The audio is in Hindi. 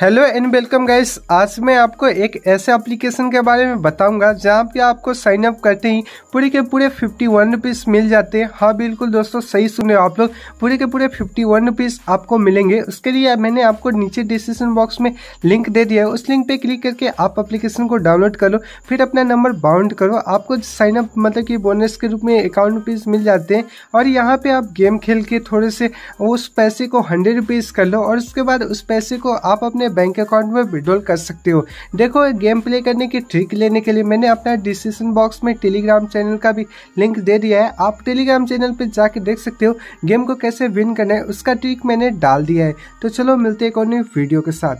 हेलो एंड वेलकम गाइस आज मैं आपको एक ऐसे एप्लीकेशन के बारे में बताऊँगा जहाँ पे आपको साइन अप करते ही पूरे के पूरे फिफ्टी वन रुपीज़ मिल जाते हैं। हाँ बिल्कुल दोस्तों, सही सुने आप लोग। पूरे के पूरे फिफ्टी वन रुपीज़ आपको मिलेंगे। उसके लिए मैंने आपको नीचे डिस्क्रिप्शन बॉक्स में लिंक दे दिया है। उस लिंक पे क्लिक करके आप एप्लीकेशन को डाउनलोड करो फिर अपना नंबर बाउंड करो। आपको साइन अप मतलब कि बोनस के रूप में अकाउंट रुपीज़ मिल जाते हैं। और यहाँ पर आप गेम खेल के थोड़े से उस पैसे को हंड्रेड रुपीज़ कर लो। और उसके बाद उस पैसे को आप अपने बैंक अकाउंट में विड्रॉल कर सकते हो। देखो गेम प्ले करने की ट्रिक लेने के लिए मैंने अपना डिस्क्रिप्शन बॉक्स में टेलीग्राम चैनल का भी लिंक दे दिया है। आप टेलीग्राम चैनल पर जाके देख सकते हो गेम को कैसे विन करना है, उसका ट्रिक मैंने डाल दिया है। तो चलो, मिलते हैं एक और वीडियो के साथ।